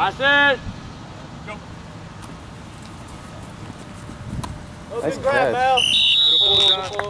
Pass it. Nice grab, Mel.